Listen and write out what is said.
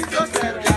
Cristo será.